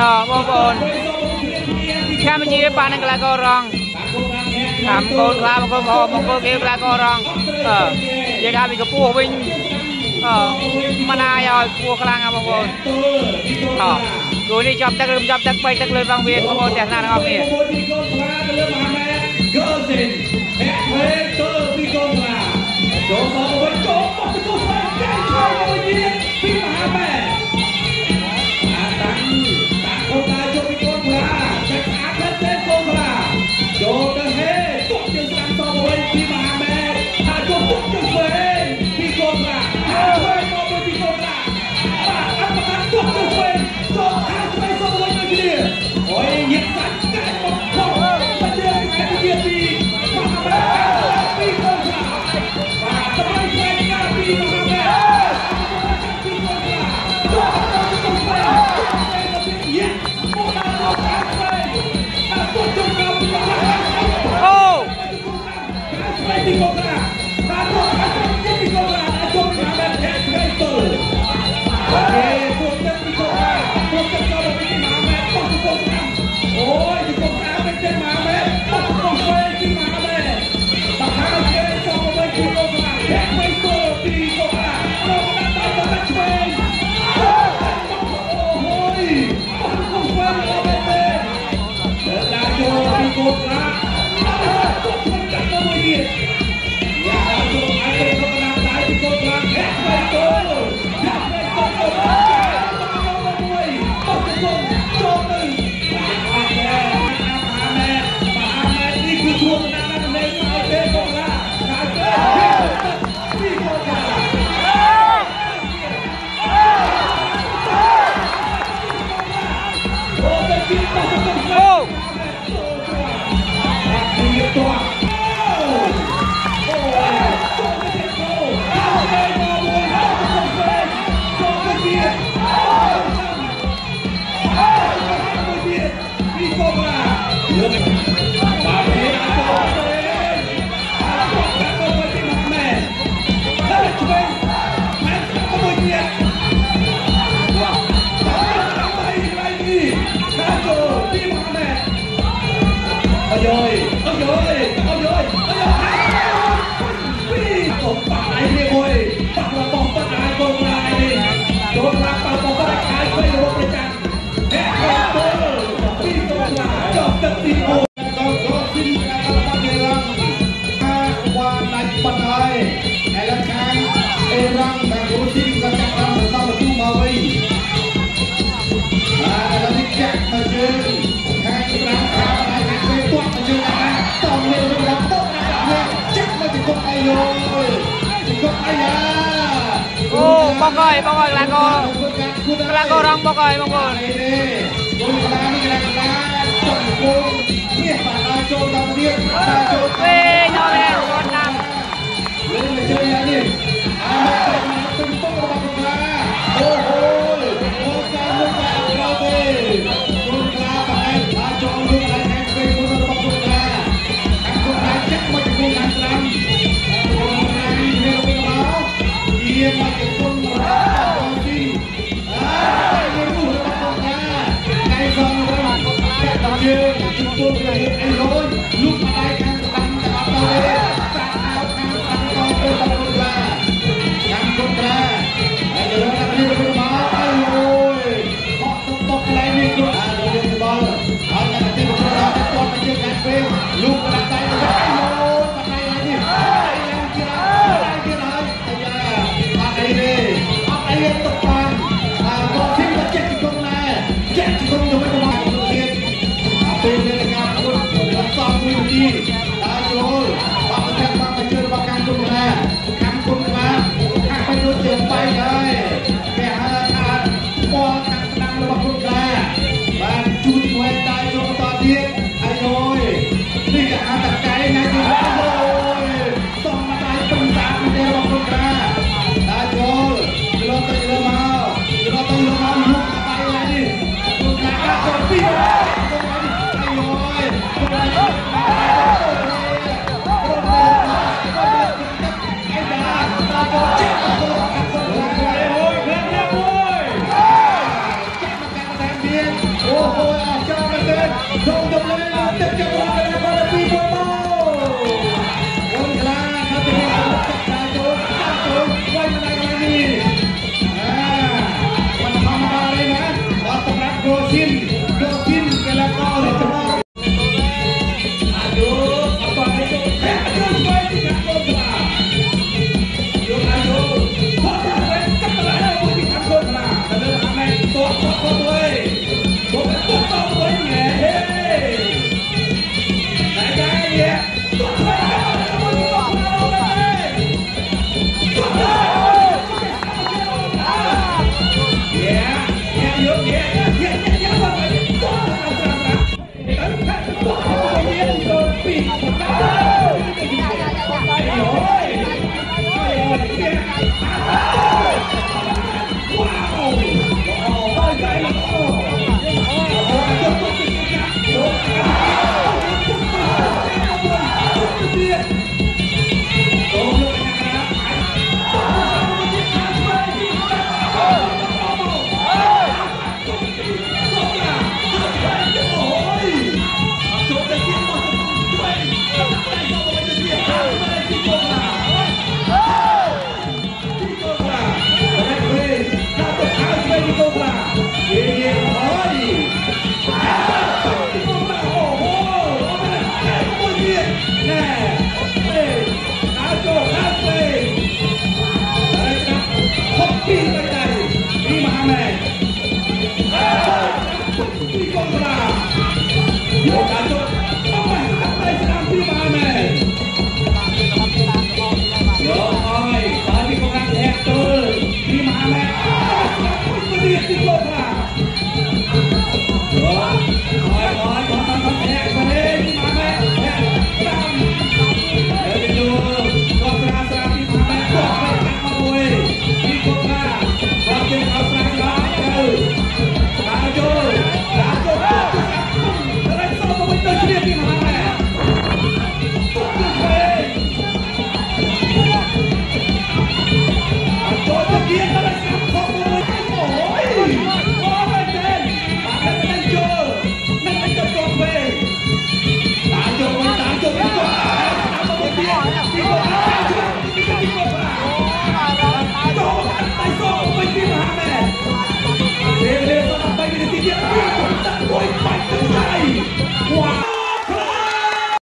ដល់បងប្អូនខាមជាបាននឹងក្លាករងខាមកូនខ្លាមកូនហោមកូនគេក្លាករងអឺនិយាយថាវាកពស់វិញអឺមិនណាយឲ្យពោះខ្លាំងណាបងប្អូនអគូនេះចាប់ទឹករឹមចាប់ទឹកបែកទឹកលើវងវៀនបងប្អូនទាំងណាទាំងអស់គ្នា công anh rồi thành công anh à ô bóc rồi bóc rồi là cô. Là cô đang bóc rồi bóc rồi Ê, nhỏ lên, con nằm. Lên mà chơi nha đi. À, từng tốt vào cùng ra. Yeah. อย่าเพิ่哇